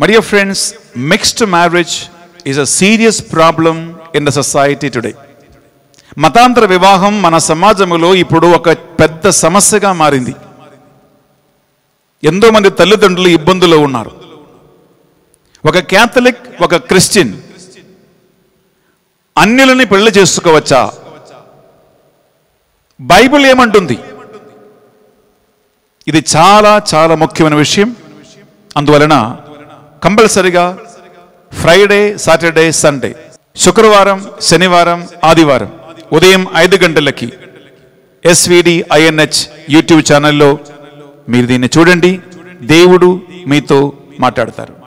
My dear friends, mixed marriage is a serious problem in the society today. మతాంతర వివాహం మన సమాజంలో ఇప్పుడు ఒక పెద్ద సమస్యగా మారింది. ఎంతో మంది తల్లిదండ్రులు ఇబ్బందులో ఉన్నారు. ఒక క్యాథలిక్ ఒక క్రిస్టియన్ అన్యులని పెళ్ళి చేసుకోవచ్చా? బైబిల్ ఏమంటుంది? ఇది చాలా చాలా ముఖ్యమైన విషయం. అందువలన కంపల్సరిగా ఫ్రైడే సాటర్డే సండే. శుక్రవారం శనివారం ఆదివారం. ఉదయం ఐదు గంటలకి ఎస్విడి ఐఎన్హెచ్ యూట్యూబ్ ఛానల్లో మీరు దీన్ని చూడండి. దేవుడు మీతో మాట్లాడతారు.